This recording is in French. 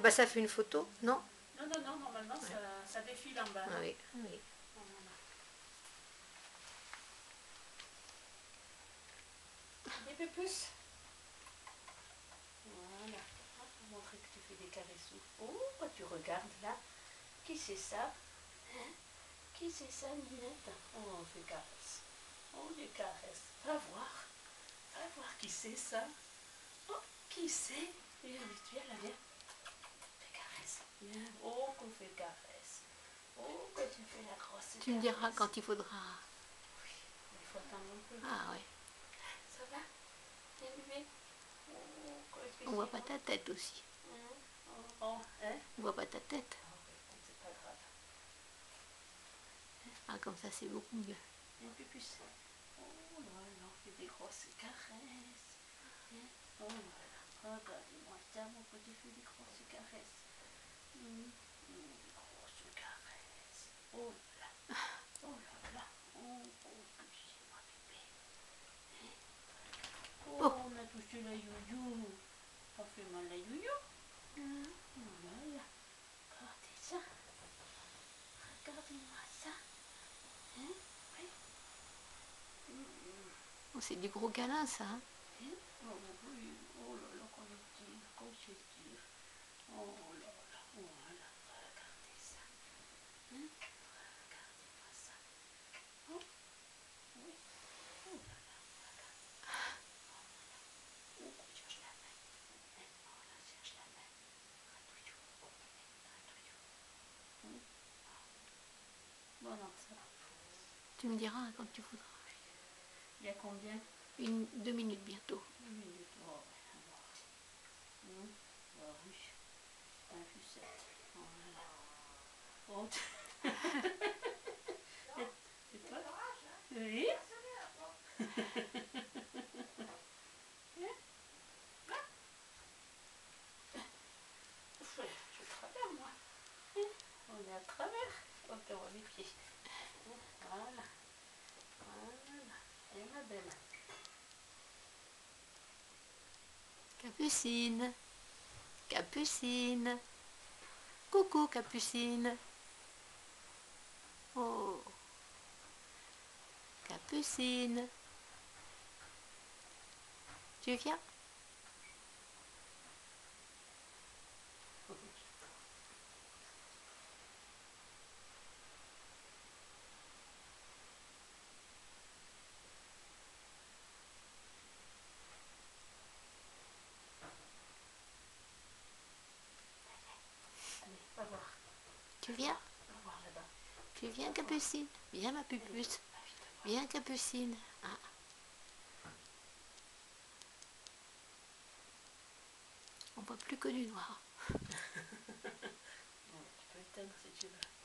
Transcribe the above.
Ah bah ça fait une photo, non? Non, non, non, normalement ça, ça défile en bas. Ah oui, oui. Des pépus. Voilà. Ah, Pour montrer que tu fais des caresses. Oh, tu regardes là Qui c'est ça? Hein? Qui c'est ça, Ninette? Oh, on fait caresse. Oh, des caresses. Va voir. Va voir qui c'est ça. Oh, qui c'est? Viens là, viens. Oh, qu'on fait caresse. Oh, que tu fais la grosse Tu me diras quand il faudra. Il faut attendre un peu. Ah oui. Ça va? Bien, bébé Oh, On voit pas ta tête aussi. Hein Oh, oh, hein? On voit pas ta tête. Ah, bah, c'est pas grave. Ah comme ça c'est beaucoup mieux. Un peu plus. Oh là là, on fait des grosses caresses. Hein? Oh là là, regarde-moi ça, mon petit fait des grosses caresses. Oh là là, oh là là, oh, oh, on a touché la youyou. Ça fait mal la youyou. Hum, Oh là là, regardez ça. Regardez-moi ça. Hein Oui. Oh, c'est du gros câlin ça. hein. Hein Oh oui, oh là là, qu'on est dur, qu'on c'est dur. Oh là là, voilà, regardez ça. Hein Regardez-moi ça. Oh, oui. Oh là là, regarde. Oh, on cherche la main. Hein Oh là, cherche la main. Ratouillou. Ratouillou. Hum Bon, non, ça va. Tu me diras quand tu voudras. Il y a combien? Une, deux minutes bientôt. Une minute. Oh, ouais, alors. Hum, oui. Un plus sept. Oh, tu- Et toi? Oui Hein Je suis à travers, moi. On est à travers. Oh, tu vois mes pieds. Voilà. Voilà. Et ma belle. Capucine. Capucine. Coucou Capucine. Oh. Capucine. Tu viens Allez, va voir. Tu viens. Tu viens Capucine Viens ma va. Viens Capucine. Ah. On voit plus que du noir. Tu peux éteindre si tu veux.